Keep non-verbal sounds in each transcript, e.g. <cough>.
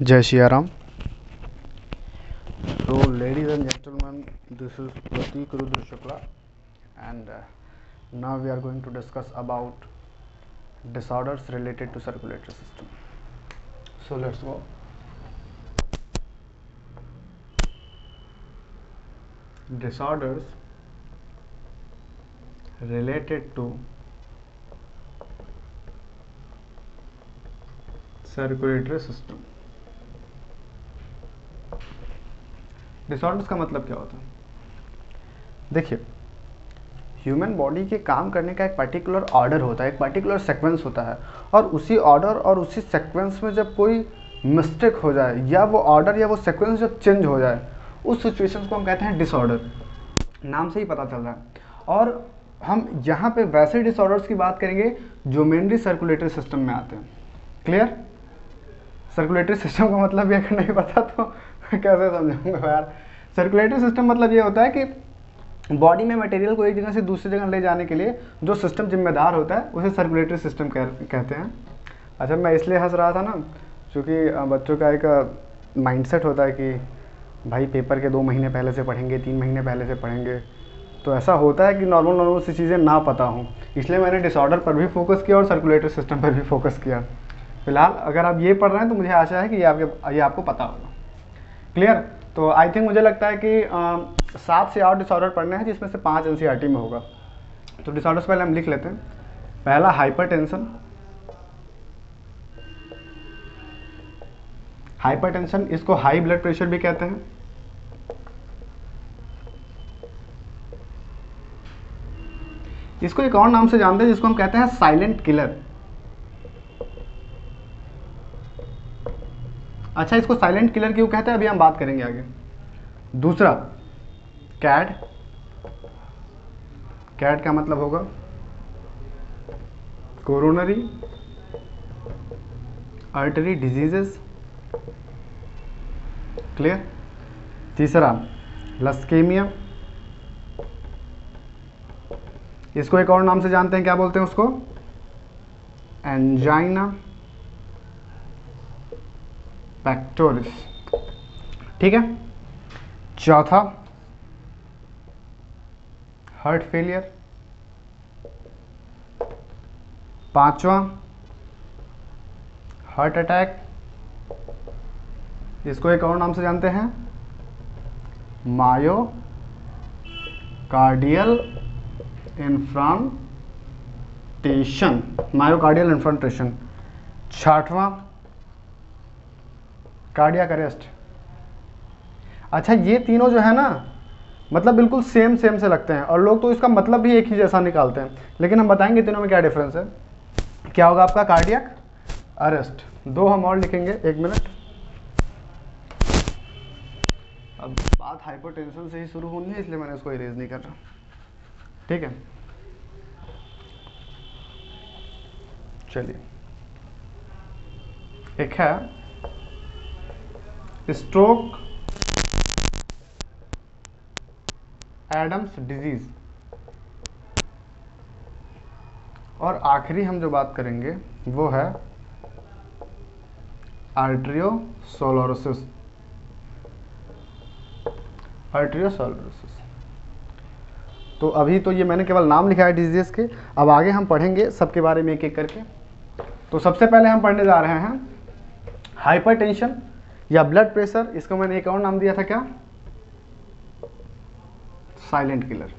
जय Shri Siyaram so ladies and gentleman this is Prateek Rudra Shukla and now we are going to discuss about disorders related to circulatory system so let's go disorders related to circulatory system disorders का मतलब क्या होता है? देखिए human body के काम करने का एक पर्टिकुलर ऑर्डर होता है, एक पर्टिकुलर सीक्वेंस होता है, और उसी ऑर्डर और उसी सीक्वेंस में जब कोई मिस्टेक हो जाए, या वो ऑर्डर या वो सीक्वेंस जब चेंज हो जाए, उस सिचुएशन को हम कहते हैं डिसऑर्डर नाम से ही पता चल रहा है। और हम यहाँ पे वैसे डिसऑर्डर्स की बात करेंगे, जो मेनली सर्कुलेटरी सिस्टम में आते हैं। क्लियर सर्कुलेटरी सिस्टम का मतलब भी अगर नहीं पता तो <laughs> कैसे समझाऊँगा यार? सर्कुलेटरी सिस्टम मतलब ये होता है कि बॉडी में मटेरियल को एक जगह से दूसरी जगह ले जाने के लिए जो सिस्टम जिम्मेदार होता है उसे सर्कुलेटरी सिस्टम कह, कहते हैं। अच्छा मैं इसलिए हंस रहा था ना क्योंकि बच्चों का एक माइंडसेट होता है कि भाई पेपर के दो महीने पहले से पढ़ेंगे तीन महीने पहले से पढ़ेंगे। तो ऐसा होता है कि नॉर्मल नॉर्मल सी चीज़ें ना पता हों। इसलिए मैंने डिसऑर्डर पर भी फोकस किया और सर्कुलेटरी सिस्टम पर भी फोकस किया। फ़िलहाल अगर आप ये पढ़ रहे हैं तो मुझे आशा है कि ये आपके ये आपको पता होगा। क्लियर तो आई थिंक मुझे लगता है कि सात से आठ डिसऑर्डर पढ़ने हैं, जिसमें से पाँच एन में होगा। तो डिसऑर्डर्स पहले हम लिख लेते हैं। पहला हाइपर टेंशन हाइपर टेंशन इसको हाई ब्लड प्रेशर भी कहते हैं। इसको एक और नाम से जानते हैं, जिसको हम कहते हैं साइलेंट किलर अच्छा इसको साइलेंट किलर क्यों कहते हैं? अभी हम बात करेंगे आगे। दूसरा कैड कैड का मतलब होगा कोरोनरी आर्टरी डिजीजेस क्लियर तीसरा लस्केमिया इसको एक और नाम से जानते हैं, क्या बोलते हैं उसको? एंजाइना पैक्टोरिस ठीक है? चौथा। हार्ट फेलियर पांचवा। हार्ट अटैक इसको एक और नाम से जानते हैं। मायो कार्डियल इन्फ्रांटेशन मायोकार्डियल इन्फ्रांटेशन छठवां। कार्डियक अरेस्ट अच्छा ये तीनों जो है ना मतलब बिल्कुल सेम सेम से लगते हैं। और लोग तो इसका मतलब भी एक ही जैसा निकालते हैं। लेकिन हम बताएँगे तीनों में क्या डिफरेंस है। क्या होगा आपका? कार्डियक अरेस्ट दो हम और लिखेंगे, एक मिनट अब बात हाइपरटेंशन से ही शुरू होनी है, इसलिए मैंने इसको इरेज नहीं कर रहा ठीक है? चलिए। एक है स्ट्रोक एडम्स डिज़ीज़। और आखिरी हम जो बात करेंगे, वो है आर्ट्रियोसोलोरोसिस। आर्ट्रियोसोलोरोसिस। तो अभी तो ये मैंने केवल नाम लिखा है डिज़ीज़ के, अब आगे हम पढ़ेंगे सबके बारे में एक एक करके। तो सबसे पहले हम पढ़ने जा रहे हैं हाइपरटेंशन। या ब्लड प्रेशर इसको मैंने एक और नाम दिया था क्या? साइलेंट किलर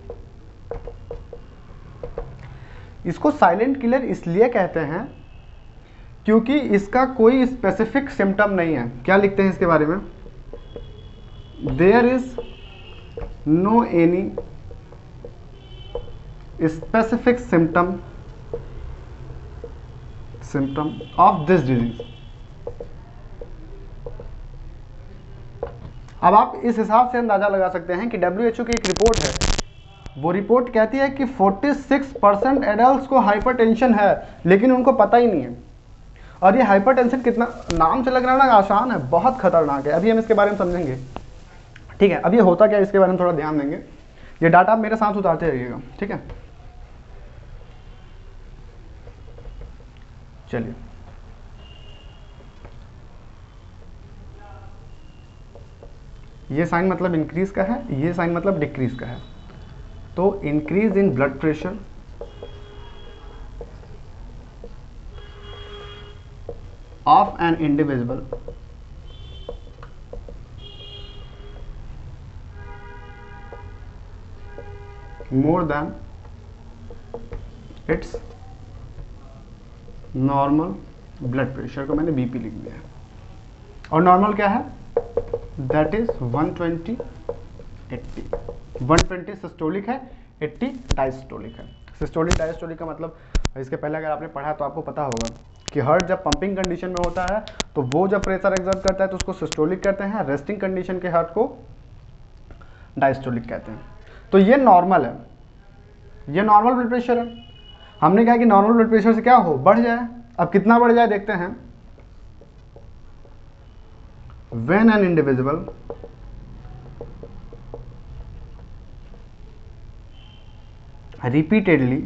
इसको साइलेंट किलर इसलिए कहते हैं क्योंकि इसका कोई स्पेसिफिक सिम्टम नहीं है। क्या लिखते हैं इसके बारे में? There is no any specific symptom symptom of this disease अब आप इस हिसाब से अंदाज़ा लगा सकते हैं कि डब्ल्यू की एक रिपोर्ट है। वो रिपोर्ट कहती है कि 46 परसेंट एडल्ट को हाइपरटेंशन है, लेकिन उनको पता ही नहीं है। और ये हाइपरटेंशन कितना, नाम से लग रहा है ना, आसान है, बहुत खतरनाक है। अभी हम इसके बारे में समझेंगे। ठीक है, अब ये होता क्या है, इसके बारे में थोड़ा ध्यान देंगे। ये डाटा आप मेरे साथ उतारते रहिएगा, ठीक है? चलिए। ये साइन मतलब इंक्रीज का है, ये साइन मतलब डिक्रीज का है। तो increase in blood pressure of an individual more than its normal blood pressure को मैंने बीपी लिख दिया है। और नॉर्मल क्या है? दैट इज़ 120 80 120 सिस्टोलिक है 80 डायस्टोलिक है. सिस्टोलिक डायस्टोलिक का मतलब इसके पहले अगर आपने पढ़ा तो आपको पता होगा कि हर्ट जब पंपिंग कंडीशन में होता है तो वो जब प्रेशर एग्जर्ट करता है तो उसको सिस्टोलिक कहते हैं रेस्टिंग कंडीशन के हार्ट को डायस्टोलिक कहते हैं. तो ये नॉर्मल है. ये नॉर्मल ब्लड प्रेशर है. हमने कहा कि नॉर्मल ब्लड प्रेशर से क्या हो? बढ़ जाए. अब कितना बढ़ जाए? देखते हैं. When an individual repeatedly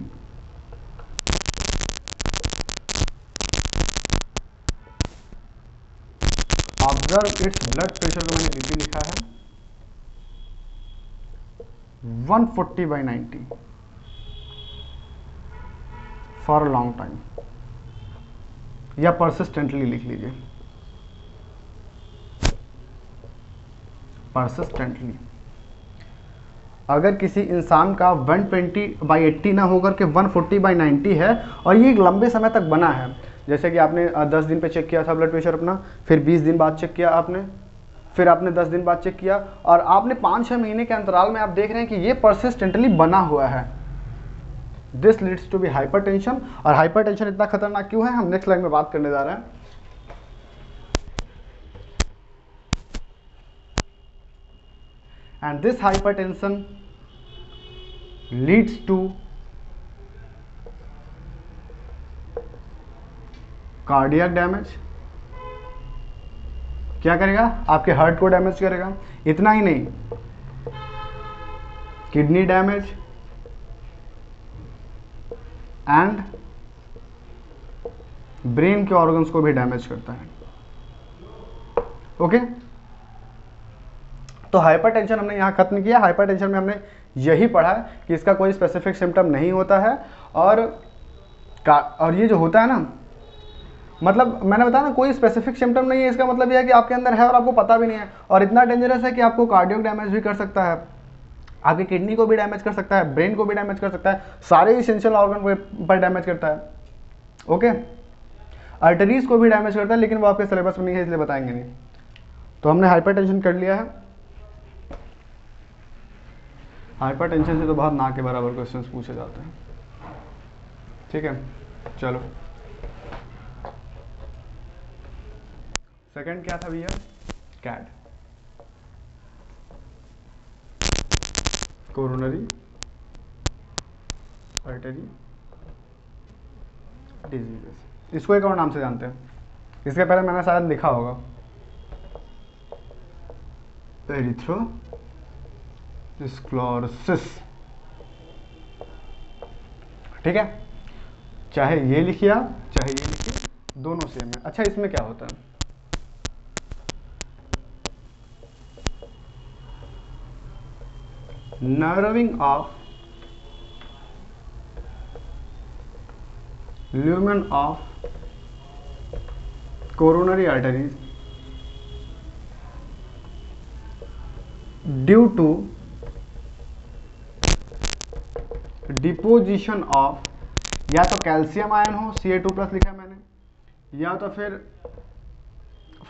observe its blood pressure को मैंने बीपी लिखा है 140 forty by ninety for a long time या परसिस्टेंटली लिख लीजिए। परसिस्टेंटली अगर किसी इंसान का 120 ट्वेंटी बाई एट्टी ना होकर के 140 फोर्टी बाई नाइन्टी है, और ये एक लंबे समय तक बना है, जैसे कि आपने 10 दिन पे चेक किया था ब्लड प्रेशर अपना, फिर 20 दिन बाद चेक किया आपने, फिर आपने 10 दिन बाद चेक किया, और आपने पाँच छः महीने के अंतराल में आप देख रहे हैं कि ये परसिस्टेंटली बना हुआ है। This leads to be hypertension और हाइपरटेंशन इतना खतरनाक क्यों है, हम नेक्स्ट लाइन में बात करने जा रहे हैं। And this hypertension leads to cardiac damage क्या करेगा? आपके हार्ट को डैमेज करेगा। इतना ही नहीं। किडनी डैमेज एंड ब्रेन के ऑर्गन्स को भी डैमेज करता है। ओके तो हाइपरटेंशन हमने यहाँ खत्म किया। हाइपरटेंशन में हमने यही पढ़ा कि इसका कोई स्पेसिफिक सिम्टम नहीं होता है और का और ये जो होता है ना मतलब मैंने बताया ना, कोई स्पेसिफिक सिम्टम नहीं है। इसका मतलब यह है कि आपके अंदर है और आपको पता भी नहीं है और इतना डेंजरस है कि आपको कार्डियो डैमेज भी कर सकता है। आपकी किडनी को भी डैमेज कर सकता है ब्रेन को भी डैमेज कर सकता है, सारे इसेंशियल ऑर्गन पर डैमेज करता है। ओके आर्टरीज को भी डैमेज करता है, लेकिन वो आपके सिलेबस में नहीं है, इसलिए बताएँगे नहीं। तो हमने हाइपरटेंशन कर लिया है। हाइपरटेंशन से तो बहुत ना के बराबर क्वेश्चन पूछे जाते हैं। ठीक है? चलो। सेकंड क्या था भैया? कैड कोरोनरी आर्टरी डिजीजेस इसको एक और नाम से जानते हैं। इसके पहले मैंने शायद लिखा होगा। एरिथ्रो स्क्लोरोसिस ठीक है? चाहे ये लिखिए आप, चाहे ये लिखिए, दोनों सेम है। अच्छा इसमें क्या होता है? Narrowing of lumen of coronary arteries due to deposition of या तो कैल्शियम आयन हो सी ए टू प्लस लिखा है मैंने, या तो फिर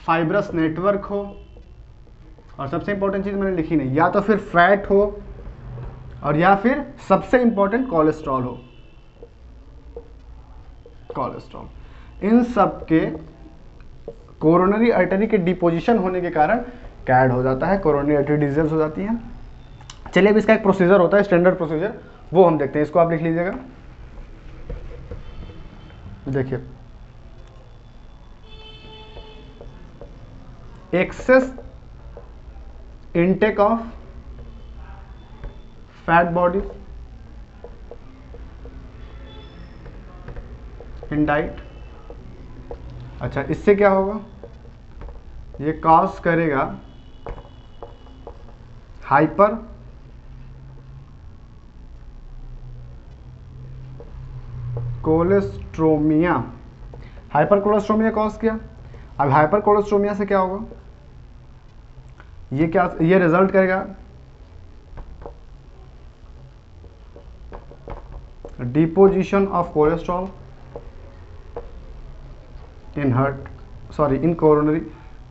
फाइब्रस नेटवर्क हो, और सबसे इंपॉर्टेंट चीज़ मैंने लिखी नहीं, या तो फिर फैट हो, और या फिर सबसे इंपॉर्टेंट कोलेस्ट्रॉल हो। कोलेस्ट्रॉल इन सब के कोरोनरी अर्टरी के डिपोजिशन होने के कारण कैड हो जाता है कोरोनरी अर्टरी डिज़ीज़ हो जाती है। चलिए, अब इसका एक प्रोसीजर होता है स्टैंडर्ड प्रोसीजर वो हम देखते हैं, इसको आप लिख लीजिएगा। देखिए। Excess intake of fat body in diet अच्छा इससे क्या होगा? ये कॉज करेगा hypercholesterolemia hypercholesterolemia cause किया? अब हाइपर कोलेस्ट्रोमिया से क्या होगा? ये क्या, ये रिज़ल्ट करेगा? Deposition of cholesterol in heart sorry in coronary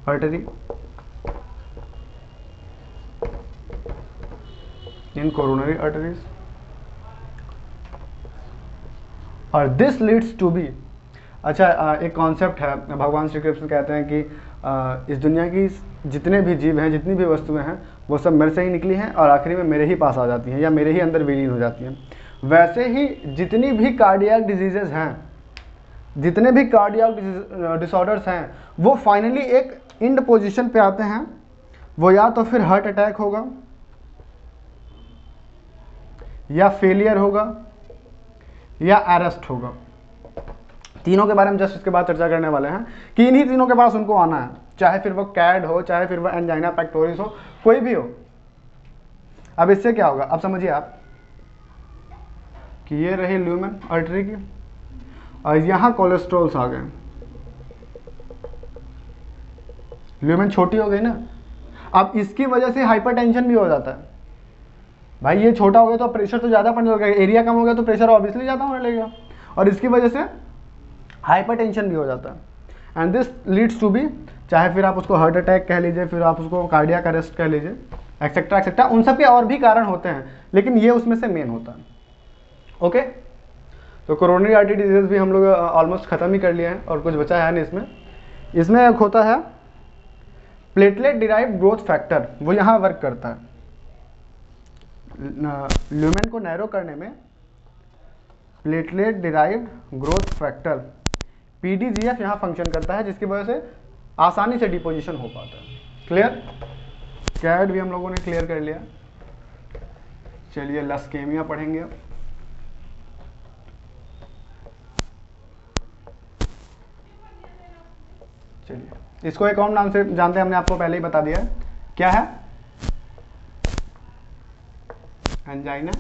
artery. In coronary arteries. और दिस लीड्स टू बी अच्छा एक कॉन्सेप्ट है, भगवान श्री कृष्ण कहते हैं कि इस दुनिया की जितने भी जीव हैं, जितनी भी वस्तुएँ हैं, वो सब मेरे से ही निकली हैं और आखिरी में मेरे ही पास आ जाती हैं या मेरे ही अंदर विलीन हो जाती हैं। वैसे ही जितनी भी कार्डियक डिजीजेज हैं, जितने भी कार्डियक डिसऑर्डर्स हैं, वो फाइनली एक इंड पोजीशन पे आते हैं। वो या तो फिर हार्ट अटैक होगा, या फेलियर होगा या अरेस्ट होगा। तीनों के बारे में जस्ट इसके बाद चर्चा करने वाले हैं कि इन्हीं तीनों के पास उनको आना है। चाहे फिर वो कैड हो, चाहे फिर वो एंजाइना पैक्टोरिस हो, कोई भी हो। अब इससे क्या होगा? अब समझिए आप कि ये रही ल्यूमन आर्टरी की, और यहाँ कोलेस्ट्रॉल्स आ गए। ल्यूमेन छोटी हो गई ना? अब इसकी वजह से हाइपरटेंशन भी हो जाता है। भाई, ये छोटा हो गया तो प्रेशर तो ज़्यादा पड़ने लगेगा एरिया कम हो गया तो प्रेशर ऑब्वियसली ज़्यादा होने लगेगा। और इसकी वजह से हाइपरटेंशन भी हो जाता है। And this leads to be चाहे फिर आप उसको हार्ट अटैक कह लीजिए, फिर आप उसको कार्डिया अरेस्ट कह लीजिए एक्सेट्रा एक्सेट्रा उन सब के और भी कारण होते हैं, लेकिन ये उसमें से मेन होता है। ओके तो कोरोनरी आर्टरी डिज़ीज़ भी हम लोग ऑलमोस्ट ख़त्म ही कर लिए हैं, और कुछ बचा है नहीं इसमें। इसमें एक होता है प्लेटलेट डिराइव ग्रोथ फैक्टर वो यहाँ वर्क करता है। ल्यूमेन को नैरो करने में platelet derive growth factor PDGF यहाँ फ़ंक्शन करता है, जिसकी वजह से आसानी से डिपोजिशन हो पाता है। क्लियर कैड भी हम लोगों ने क्लियर कर लिया। चलिए लस्केमिया पढ़ेंगे अब। चलिए, इसको एक और नाम से जानते हैं, हमने आपको पहले ही बता दिया है। क्या है? एंजाइना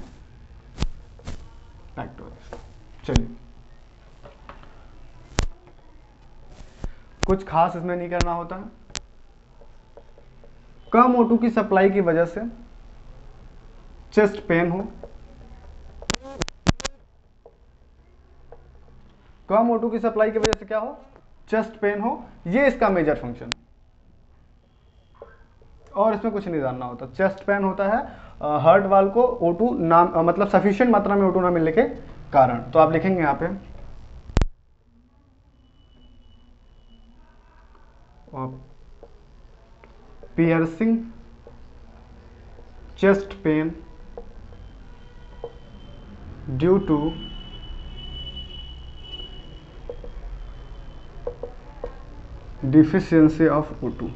पैक्टोरिस चलिए। कुछ खास इसमें नहीं करना होता। कम ओटू की सप्लाई की वजह से चेस्ट पेन हो। कम ओटू की सप्लाई की वजह से क्या हो? चेस्ट पेन हो। ये इसका मेजर फ़ंक्शन और इसमें कुछ नहीं जानना होता। चेस्ट पेन होता है हार्ट वाल को O2 नाम मतलब सफिशियंट मात्रा में O2 ना मिलने के कारण। तो आप लिखेंगे यहाँ पे। Piercing chest pain due to deficiency of O2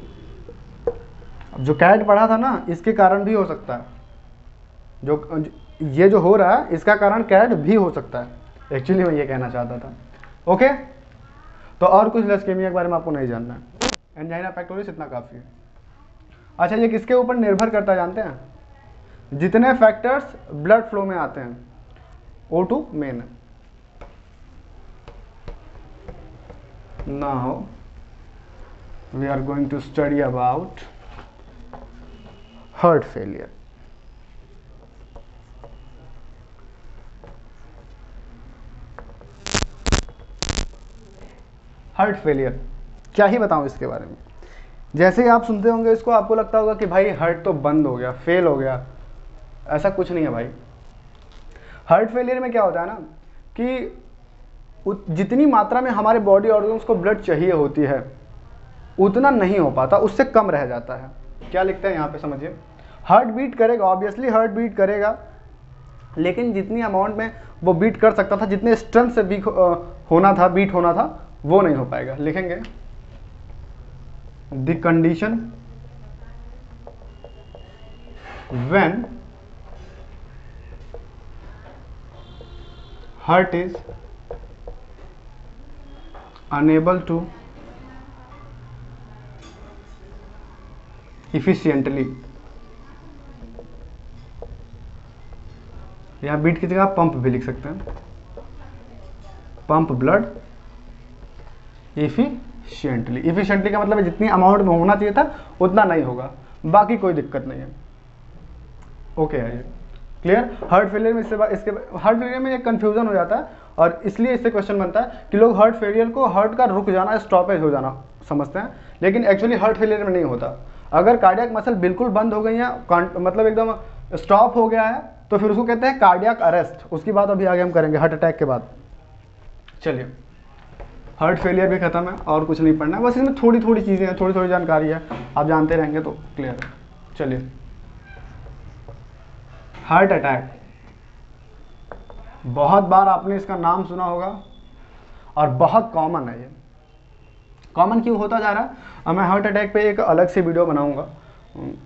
अब जो कैट पढ़ा था ना, इसके कारण भी हो सकता है। जो, ये जो हो रहा है, इसका कारण कैड भी हो सकता है। एक्चुअली मैं ये कहना चाहता था। ओके तो और कुछ लस्केमिया के बारे में आपको नहीं जानना है। एंजाइना पैक्टोरिस इतना काफ़ी है। अच्छा ये किसके ऊपर निर्भर करता है, जानते हैं? जितने फैक्टर्स ब्लड फ्लो में आते हैं ओ टू मेन है। Now, we are going to study about heart failure heart failure. क्या ही बताऊँ इसके बारे में? जैसे ही आप सुनते होंगे इसको, आपको लगता होगा कि भाई, हार्ट तो बंद हो गया, फेल हो गया। ऐसा कुछ नहीं है भाई। हार्ट फेलियर में क्या होता है ना, कि जितनी मात्रा में हमारे बॉडी ऑर्गन्स को ब्लड चाहिए होती है, उतना नहीं हो पाता, उससे कम रह जाता है। क्या लिखते हैं यहाँ पे, समझिए। हार्ट बीट करेगा ऑब्वियसली हार्ट बीट करेगा, लेकिन जितनी अमाउंट में वो बीट कर सकता था, जितने स्ट्रेंथ से बीट होना था बीट होना था वो नहीं हो पाएगा। लिखेंगे। The condition when heart is unable to efficiently यहाँ बीट की जगह पंप भी लिख सकते हैं। पंप ब्लड इफिशियंटली इफिशियंटली का मतलब है जितनी अमाउंट में होना चाहिए था, उतना नहीं होगा। बाकी कोई दिक्कत नहीं है। ओके है ये क्लियर हार्ट फेलियर में इससे इसके हार्ट फेलियर में एक कंफ्यूजन हो जाता है और इसलिए इससे क्वेश्चन बनता है कि लोग हार्ट फेलियर को हार्ट का रुक जाना स्टॉपेज हो जाना समझते हैं। लेकिन एक्चुअली हार्ट फेलियर में नहीं होता। अगर कार्डियक मसल बिल्कुल बंद हो गई है मतलब एकदम स्टॉप हो गया है तो फिर उसको कहते हैं कार्डियक अरेस्ट उसकी बात अभी आगे हम करेंगे हार्ट अटैक के बाद। चलिए। हार्ट फेलियर भी खत्म है और कुछ नहीं पढ़ना है। बस इसमें थोड़ी थोड़ी चीज़ें हैं थोड़ी थोड़ी जानकारी है। आप जानते रहेंगे तो क्लियर है। चलिए। हार्ट अटैक बहुत बार आपने इसका नाम सुना होगा और बहुत कॉमन है ये। कॉमन क्यों होता जा रहा है? मैं हार्ट अटैक पे एक अलग से वीडियो बनाऊँगा।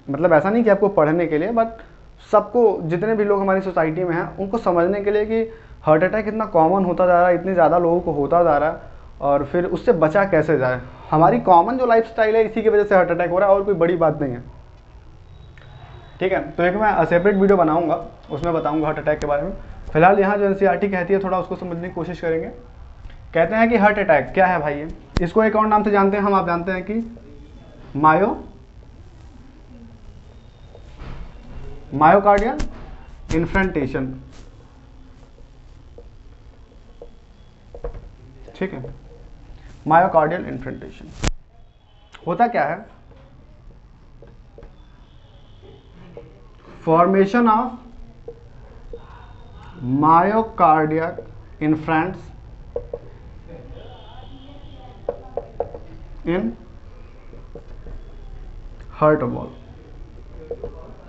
मतलब ऐसा नहीं कि आपको पढ़ने के लिए बट सबको, जितने भी लोग हमारी सोसाइटी में हैं, उनको समझने के लिए कि हार्ट अटैक इतना कॉमन होता जा रहा है, इतने ज़्यादा लोगों को होता जा रहा है। और फिर उससे बचा कैसे जाए? हमारी कॉमन जो लाइफ है, इसी की वजह से हार्ट अटैक हो रहा है, और कोई बड़ी बात नहीं है। ठीक है तो एक मैं सेपरेट वीडियो बनाऊँगा, उसमें बताऊँगा हार्ट अटैक के बारे में। फ़िलहाल यहाँ जो एन e कहती है, थोड़ा उसको समझने की कोशिश करेंगे। कहते हैं कि हार्ट अटैक क्या है भाई इसको एक और नाम से जानते हैं, हम आप जानते हैं कि मायो मायोकार्डियल इन्फ्रेंटेशन ठीक है। मायोकार्डियल इन्फ्रेंटेशन होता क्या है? Formation of myocardiac infarcts in heart wall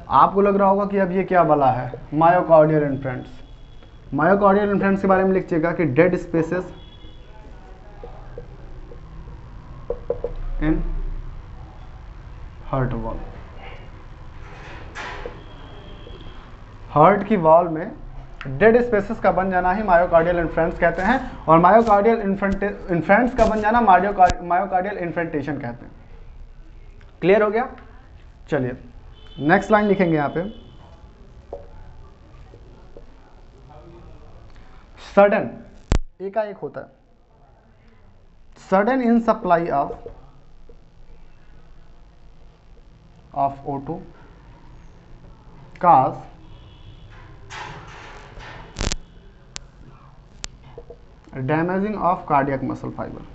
आपको लग रहा होगा कि अब ये क्या बला है? मायोकार्डियल इन्फ्रेंट्स मायोकार्डियल इन्फ्रेंट्स के बारे में लिखिएगा कि डेड स्पेसेस हार्ट की वॉल में डेड स्पेसिस का बन जाना ही मायोकार्डियल इन्फ्रेंस कहते हैं और मायोकार्डियल इन्फ्रेंस का बन जाना मायोकार्डियल इन्फ्रेंटेशन कहते हैं। क्लियर हो गया? चलिए नेक्स्ट लाइन लिखेंगे यहाँ पे। सडन एकाएक होता है। Sudden in supply of of O two damaging of cardiac muscle fibre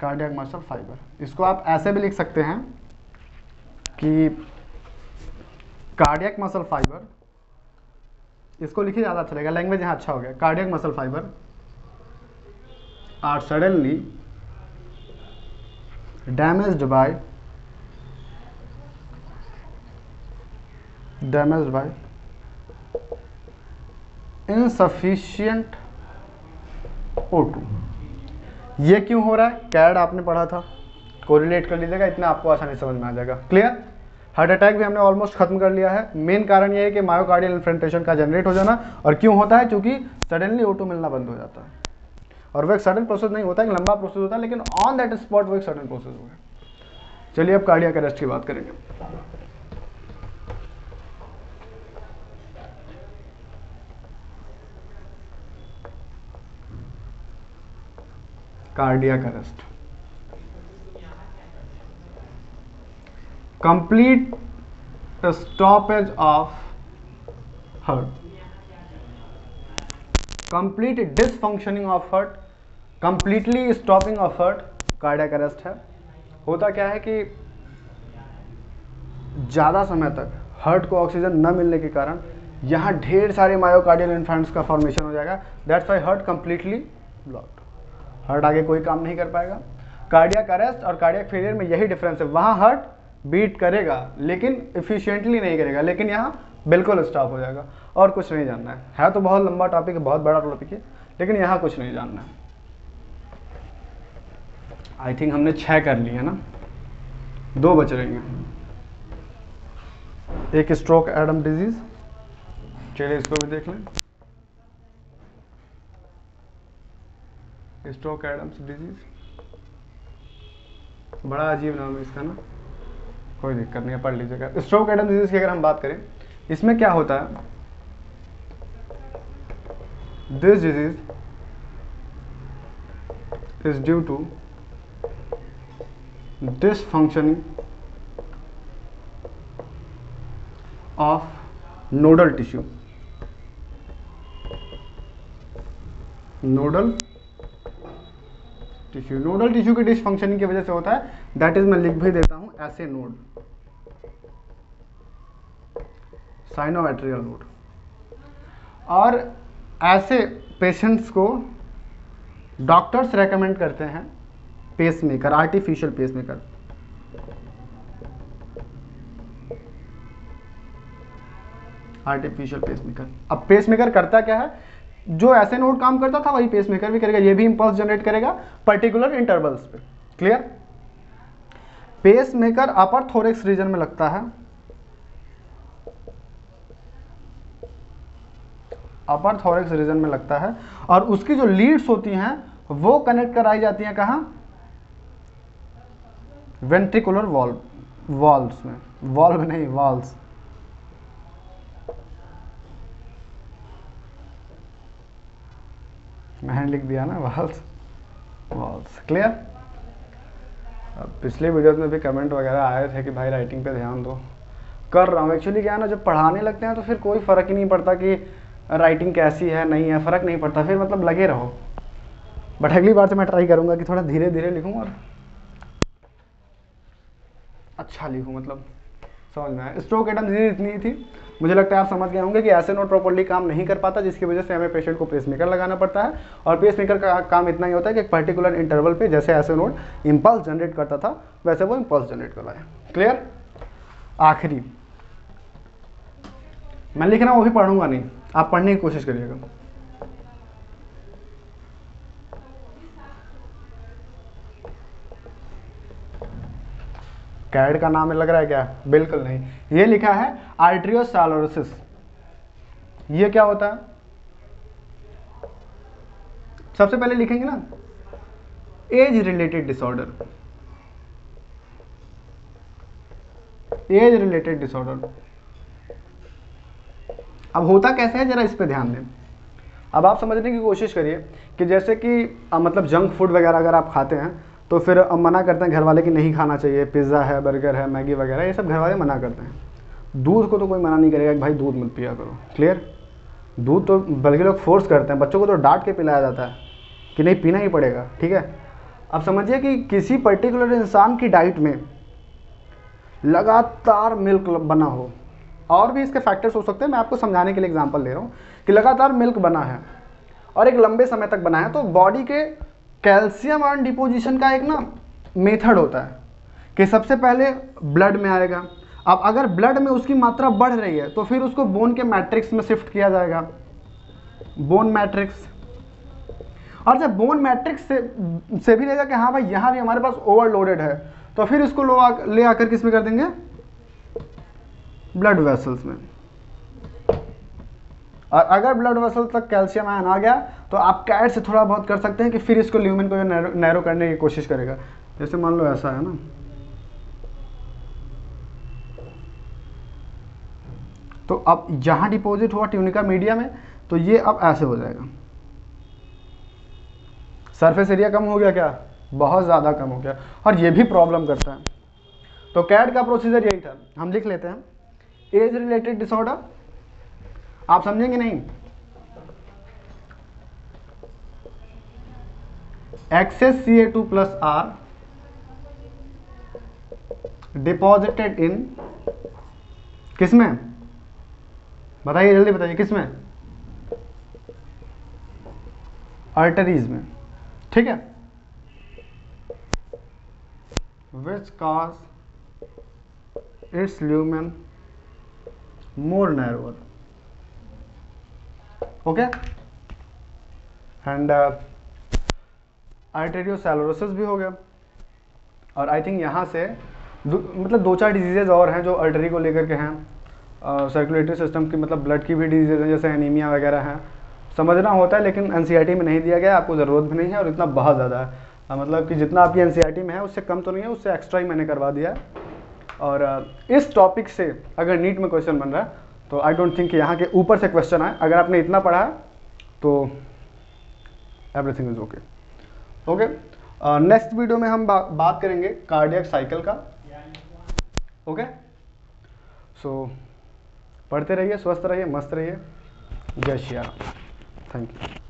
cardiac muscle fibre इसको आप ऐसे भी लिख सकते हैं कि कार्डियक मसल फाइबर इसको लिखिए ज़्यादा अच्छा लगेगा लैंग्वेज यहाँ अच्छा हो गया। Cardiac muscle fibre are suddenly damaged by damaged by insufficient O2 ये क्यों हो रहा है? कैड आपने पढ़ा था। कोरिलेट कर लीजिएगा, इतना आपको आसानी समझ में आ जाएगा। क्लियर हार्ट अटैक भी हमने ऑलमोस्ट खत्म कर लिया है। मेन कारण ये है कि मायोकार्डियल इन्फ्रेंटेशन का जनरेट हो जाना और क्यों होता है? क्योंकि सडनली O2 मिलना बंद हो जाता है। और वो एक सडन प्रोसेस नहीं होता, एक लंबा प्रोसेस होता है, लेकिन ऑन दैट स्पॉट वो एक सडन प्रोसेस हो गया। चलिए अब कार्डिया अरेस्ट की बात करेंगे। Cardiac arrest complete stoppage of heart complete dysfunctioning of heart completely stopping of heart cardiac arrest है. होता क्या है कि ज़्यादा समय तक हर्ट को ऑक्सीजन न मिलने के कारण यहाँ ढेर सारे मायोकार्डियल इन्फेंट्स का फॉर्मेशन हो जाएगा. That's why heart completely block heart आगे कोई काम नहीं कर पाएगा। कार्डियक अरेस्ट और कार्डियक फेलियर में यही डिफरेंस है। वहाँ हार्ट बीट करेगा, लेकिन इफिशियंटली नहीं करेगा। लेकिन यहाँ बिल्कुल स्टॉप हो जाएगा। और कुछ नहीं जानना है। है तो बहुत लंबा टॉपिक है, बहुत बड़ा टॉपिक है, लेकिन यहाँ कुछ नहीं जानना है। आई थिंक हमने छः कर ली है ना। दो बच रही हैं। एक स्ट्रोक एडम डिज़ीज़ चलिए इसको भी देख लें। स्टोक एडम्स डिज़ीज़ बड़ा अजीब नाम है इसका ना। कोई दिक्कत नहीं है, पढ़ लीजिएगा। स्ट्रोक एडम डिज़ीज़ की अगर हम बात करें, इसमें क्या होता है? This disease is due to this functioning of nodal tissue nodal tissue. Nodal tissue के डिसफंक्शनिंग की वजह से होता है। दैट इज़ मैं लिख भी देता हूँ, ऐसे नोड साइनोमेट्रियल नोड और ऐसे पेशेंट्स को डॉक्टर्स रेकमेंड करते हैं pacemaker artificial pacemaker artificial pacemaker अब पेसमेकर करता क्या है? जो ऐसे नोड काम करता था, वही पेसमेकर भी करेगा, ये भी इंपल्स जनरेट करेगा पर्टिकुलर इंटरवल्स पे। Clear pacemaker upper thorax region में लगता है। अपर थोरेक्स रीजन में लगता है। और उसकी जो लीड्स होती हैं, वो कनेक्ट कराई जाती हैं कहा? वेंट्रिकुलर वॉल्व वॉल्व्स में। वॉल्व नहीं वॉल्व्स मैंने लिख दिया ना, वॉल्स। वॉल्स। क्लियर अब पिछले वीडियोस में भी कमेंट वगैरह आए थे कि भाई राइटिंग पे ध्यान दो। कर रहा हूँ। एक्चुअली क्या है ना, जब पढ़ाने लगते हैं तो फिर कोई फ़र्क ही नहीं पड़ता कि राइटिंग कैसी है, नहीं है, फ़र्क नहीं पड़ता। फिर मतलब लगे रहो। बट अगली बार से मैं ट्राई करूँगा कि थोड़ा धीरे धीरे लिखूँ और अच्छा लिखूँ मतलब समझ में आया। स्ट्रोक एटम धीरे इतनी थी। मुझे लगता है आप समझ गए होंगे कि ऐसे नोट प्रॉपरली काम नहीं कर पाता, जिसकी वजह से हमें पेशेंट को पेसमेकर लगाना पड़ता है। और पेसमेकर का काम इतना ही होता है कि एक पर्टिकुलर इंटरवल पे जैसे ऐसे नोट इम्पल्स जनरेट करता था, वैसे वो इम्पल्स जनरेट कर रहा है क्लियर आखिरी। मैं लिख रहा हूँ, वो भी पढ़ूँगा नहीं। आप पढ़ने की कोशिश करिएगा। कैड का नाम लग रहा है क्या? बिल्कुल नहीं। ये लिखा है आर्ट्रियोसालोरोसिस। ये क्या होता है? सबसे पहले लिखेंगे ना, age related disorder. Age related disorder. अब होता कैसे है? जरा इस पे ध्यान दें। अब आप समझने की कोशिश करिए कि जैसे कि मतलब जंक फ़ूड वगैरह अगर आप खाते हैं तो फिर अब मना करते हैं घर वाले कि नहीं खाना चाहिए, पिज़्ज़ा है, बर्गर है, मैगी वगैरह, ये सब घर वाले मना करते हैं। दूध को तो कोई मना नहीं करेगा कि भाई दूध मत पिया करो। क्लियर दूध तो बल्कि लोग फोर्स करते हैं। बच्चों को तो डांट के पिलाया जाता है कि नहीं, पीना ही पड़ेगा, ठीक है? अब समझिए कि किसी पर्टिकुलर इंसान की डाइट में लगातार मिल्क बना हो, और भी इसके फैक्टर्स हो सकते हैं। मैं आपको समझाने के लिए एग्जांपल ले रहा हूँ कि लगातार मिल्क बना है, और एक लंबे समय तक बना है तो बॉडी के कैल्शियम आयन डिपोजिशन का एक ना मेथड होता है कि सबसे पहले ब्लड में आएगा। अब अगर ब्लड में उसकी मात्रा बढ़ रही है तो फिर उसको बोन के मैट्रिक्स में शिफ्ट किया जाएगा। बोन मैट्रिक्स और जब बोन मैट्रिक्स से से भी लेगा कि हाँ भाई यहाँ भी हमारे पास ओवरलोडेड है तो फिर इसको लो आ, ले आकर किसमें कर देंगे? ब्लड वेसल्स में। और अगर ब्लड वेसल तक कैल्शियम आयन आ गया तो आप कैट से थोड़ा बहुत कर सकते हैं कि फिर इसको ल्यूमिन को नैरो, करने की कोशिश करेगा। जैसे मान लो ऐसा है ना। तो अब जहाँ डिपॉजिट हुआ ट्यूनिका मीडिया में तो ये अब ऐसे हो जाएगा। सरफेस एरिया कम हो गया क्या? बहुत ज़्यादा कम हो गया। और ये भी प्रॉब्लम करता है। तो कैड का प्रोसीजर यही था। हम लिख लेते हैं। एज रिलेटेड डिसऑर्डर आप समझेंगे नहीं? Excess C A two plus are deposited in किसमें बताइए, जल्दी बताइए किसमें आर्टरीज में। ठीक है? Which cause its lumen more narrower okay and arteriosclerosis भी हो गया। और आई थिंक यहाँ से मतलब दो चार डिजीजेज और हैं जो अर्टरी को लेकर के हैं। सर्कुलेटरी सिस्टम की मतलब ब्लड की भी डिज़ीज़ हैं जैसे एनीमिया वगैरह हैं। समझना होता है लेकिन एन में नहीं दिया गया आपको ज़रूरत भी नहीं है और इतना बहुत ज़्यादा है। मतलब कि जितना आपकी एन में है उससे कम तो नहीं है उससे एक्स्ट्रा ही मैंने करवा दिया है। और uh, इस टॉपिक से अगर नीट में क्वेश्चन बन रहा है तो आई डोंट थिंक यहाँ के ऊपर से क्वेश्चन आए। अगर आपने इतना पढ़ा तो everything is okay okay next video में हम बा, बात करेंगे कार्डियक साइकिल का। ओके सो पढ़ते रहिए स्वस्थ रहिए मस्त रहिए। जय श्री राम। Thank you